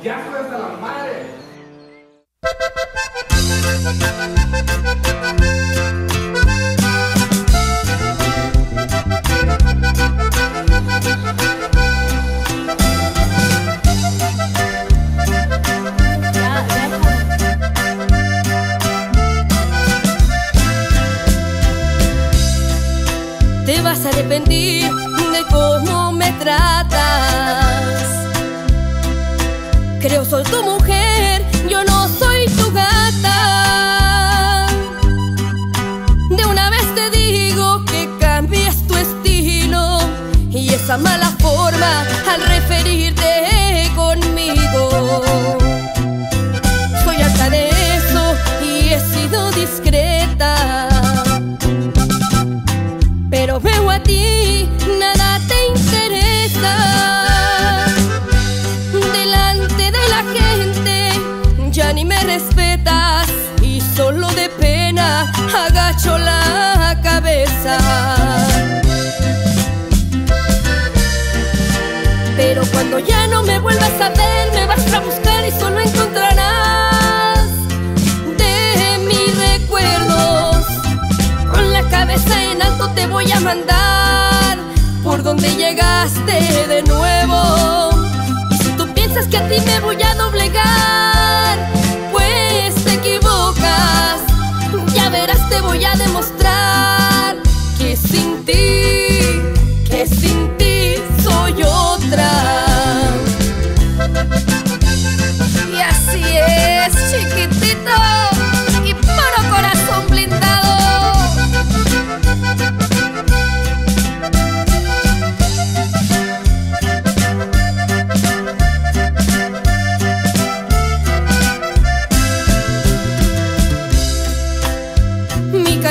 Ya estoy hasta la madre. Te vas a arrepentir de cómo me tratas. Soy tu mujer, yo no soy tu gata. De una vez te digo que cambies tu estilo y esa mala forma al referirte conmigo. Cuando ya no me vuelvas a ver, me vas a buscar y solo encontrarás de mis recuerdos. Con la cabeza en alto te voy a mandar por donde llegaste de nuevo. Si tú piensas que a ti me voy a doblegar, pues te equivocas. Ya verás, te voy a demostrar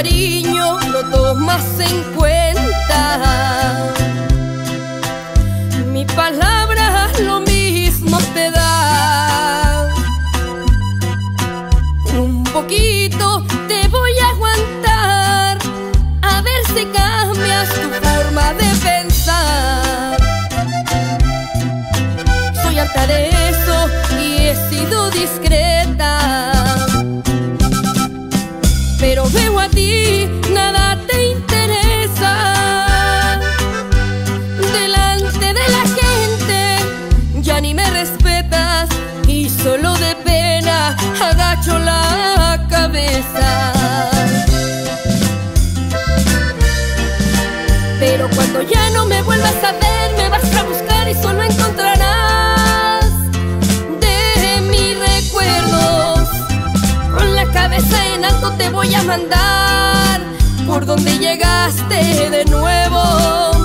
cariño lo tomas en cuenta. Mi palabra lo mismo te da. Un poquito te voy a aguantar. A ver si cambias tu ya no me vuelvas a ver, me vas a buscar y solo encontrarás de mis recuerdos. Con la cabeza en alto te voy a mandar por donde llegaste de nuevo.